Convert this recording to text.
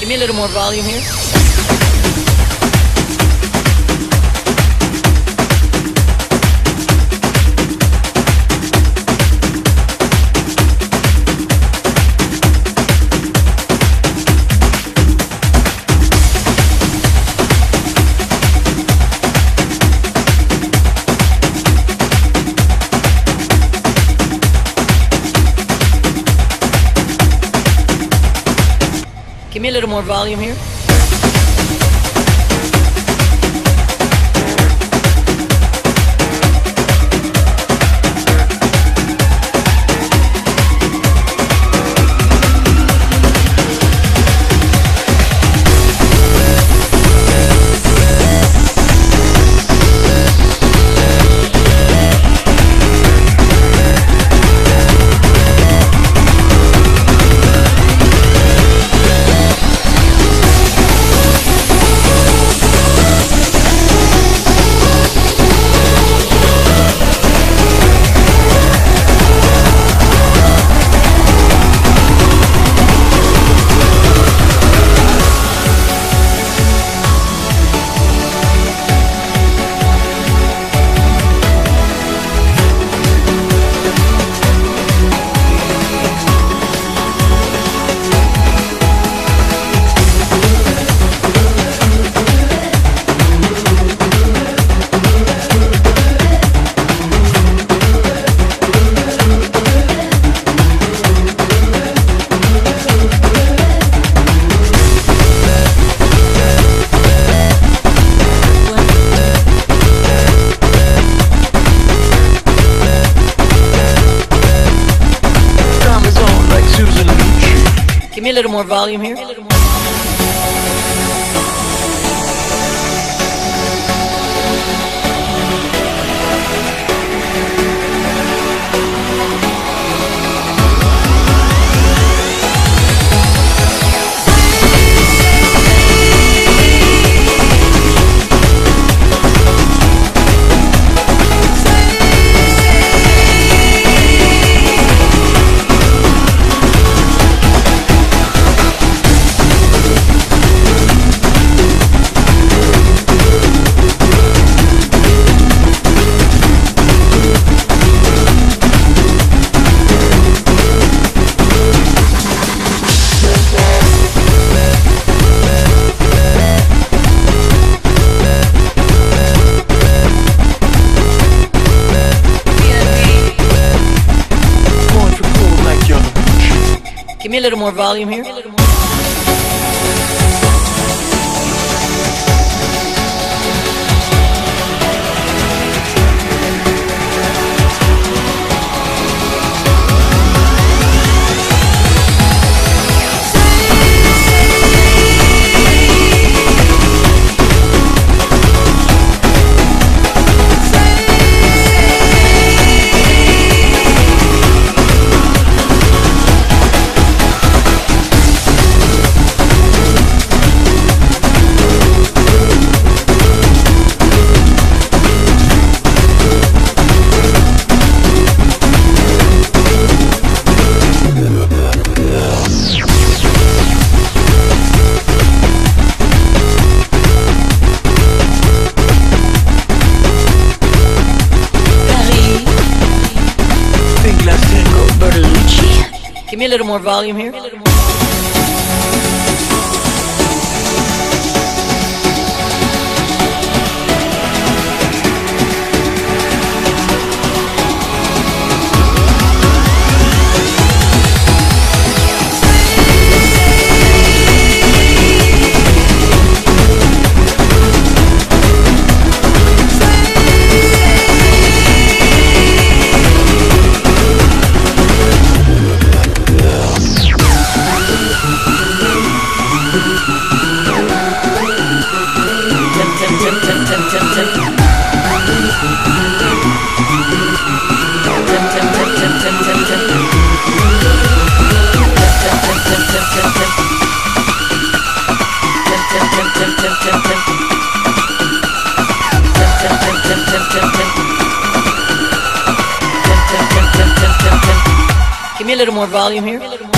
Give me a little more volume here. Give me a little more volume here. Little more volume here. Give me a little more volume here. Me a little more volume here. Give me a little more volume here.